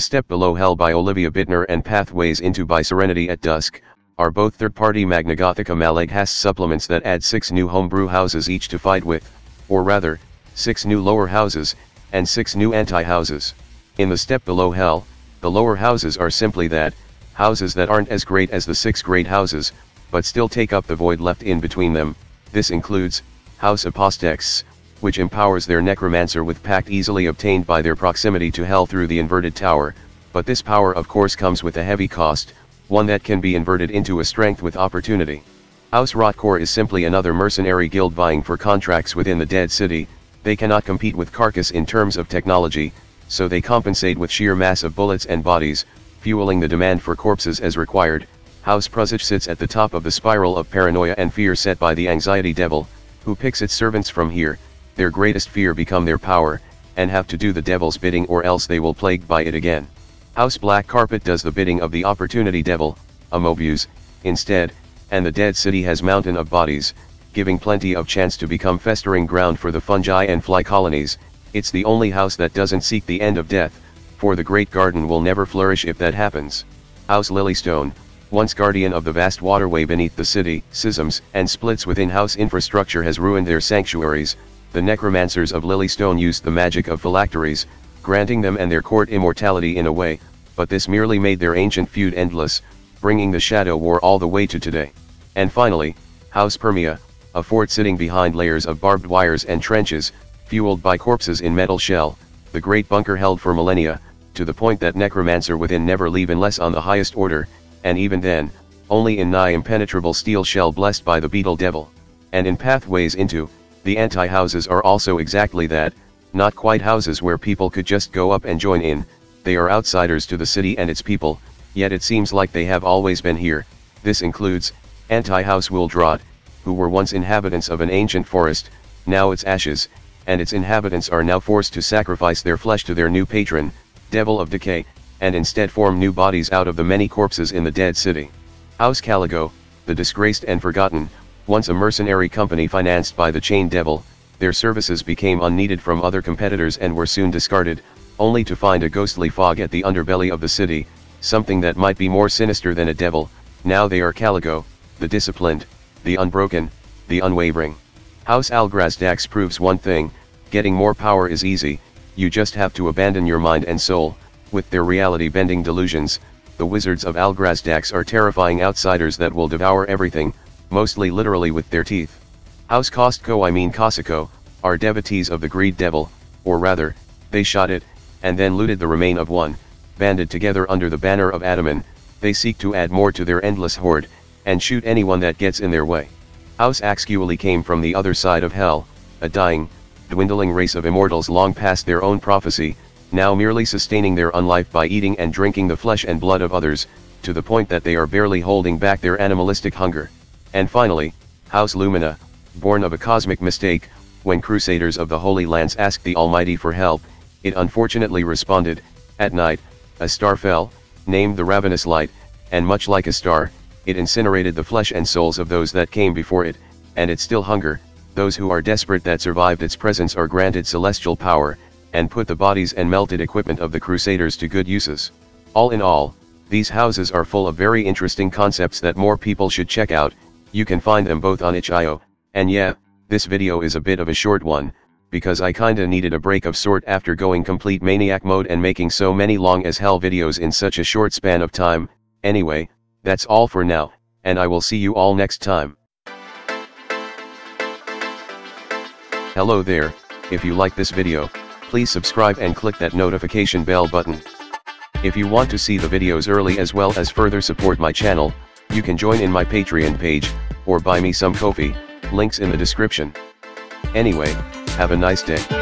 The Step Below Hell by Olivia Bittner and Pathways into by Serenity at Dusk, are both third-party Magna Gothica Maleghast supplements that add six new homebrew houses each to fight with, or rather, six new lower houses, and six new anti-houses. In the Step Below Hell, the lower houses are simply that, houses that aren't as great as the six great houses, but still take up the void left in between them, this includes, House Apostex, which empowers their necromancer with pact easily obtained by their proximity to hell through the inverted tower, but this power of course comes with a heavy cost, one that can be inverted into a strength with opportunity. House Rotcore is simply another mercenary guild vying for contracts within the Dead City, they cannot compete with Carcass in terms of technology, so they compensate with sheer mass of bullets and bodies, fueling the demand for corpses as required. House Prusich sits at the top of the spiral of paranoia and fear set by the anxiety devil, who picks its servants from here, their greatest fear become their power, and have to do the devil's bidding or else they will plagued by it again. House Black Carpet does the bidding of the opportunity devil, Amobius, instead, and the dead city has mountain of bodies, giving plenty of chance to become festering ground for the fungi and fly colonies, it's the only house that doesn't seek the end of death, for the great garden will never flourish if that happens. House Lilystone, once guardian of the vast waterway beneath the city, schisms and splits within house infrastructure has ruined their sanctuaries, the necromancers of Lilystone used the magic of phylacteries, granting them and their court immortality in a way, but this merely made their ancient feud endless, bringing the Shadow War all the way to today. And finally, House Permia, a fort sitting behind layers of barbed wires and trenches, fueled by corpses in metal shell, the great bunker held for millennia, to the point that necromancer within never leave unless on the highest order, and even then, only in nigh impenetrable steel shell blessed by the beetle devil. And in pathways into, the anti-houses are also exactly that, not quite houses where people could just go up and join in, they are outsiders to the city and its people, yet it seems like they have always been here, this includes, anti-house Wildrod, who were once inhabitants of an ancient forest, now its ashes, and its inhabitants are now forced to sacrifice their flesh to their new patron, Devil of Decay, and instead form new bodies out of the many corpses in the dead city. House Caligo, the disgraced and forgotten, once a mercenary company financed by the chain devil, their services became unneeded from other competitors and were soon discarded, only to find a ghostly fog at the underbelly of the city, something that might be more sinister than a devil, now they are Caligo, the disciplined, the unbroken, the unwavering. House Algrazdax proves one thing, getting more power is easy, you just have to abandon your mind and soul, with their reality-bending delusions, the wizards of Algrazdax are terrifying outsiders that will devour everything, mostly literally with their teeth. House Costco I mean Costco, are devotees of the greed devil, or rather, they shot it, and then looted the remain of one, banded together under the banner of Adaman, they seek to add more to their endless horde, and shoot anyone that gets in their way. House Axcually came from the other side of hell, a dying, dwindling race of immortals long past their own prophecy, now merely sustaining their unlife by eating and drinking the flesh and blood of others, to the point that they are barely holding back their animalistic hunger. And finally, House Lumina, born of a cosmic mistake, when Crusaders of the Holy Lance asked the Almighty for help, it unfortunately responded, at night, a star fell, named the Ravenous Light, and much like a star, it incinerated the flesh and souls of those that came before it, and it still hunger, those who are desperate that survived its presence are granted celestial power, and put the bodies and melted equipment of the Crusaders to good uses. All in all, these houses are full of very interesting concepts that more people should check out, you can find them both on itch.io, and yeah, this video is a bit of a short one, because I kinda needed a break of sort after going complete maniac mode and making so many long as hell videos in such a short span of time, anyway, that's all for now, and I will see you all next time. Hello there, if you like this video, please subscribe and click that notification bell button. If you want to see the videos early as well as further support my channel, you can join in my Patreon page, or buy me some Ko-fi, links in the description. Anyway, have a nice day.